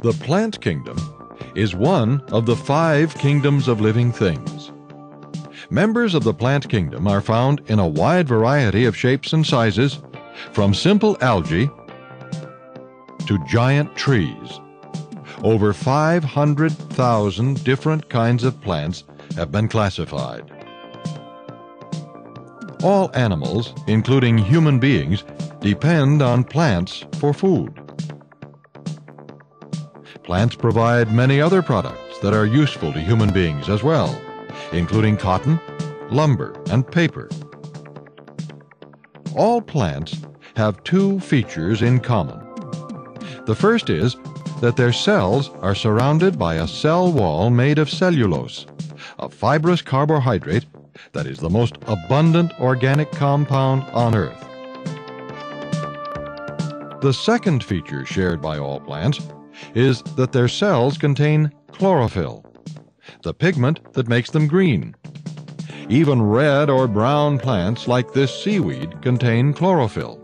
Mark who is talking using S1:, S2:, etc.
S1: The plant kingdom is one of the five kingdoms of living things. Members of the plant kingdom are found in a wide variety of shapes and sizes, from simple algae to giant trees. Over 500,000 different kinds of plants have been classified. All animals, including human beings, depend on plants for food. Plants provide many other products that are useful to human beings as well, including cotton, lumber, and paper. All plants have two features in common. The first is that their cells are surrounded by a cell wall made of cellulose, a fibrous carbohydrate that is the most abundant organic compound on Earth. The second feature shared by all plants is that their cells contain chlorophyll, the pigment that makes them green. Even red or brown plants like this seaweed contain chlorophyll.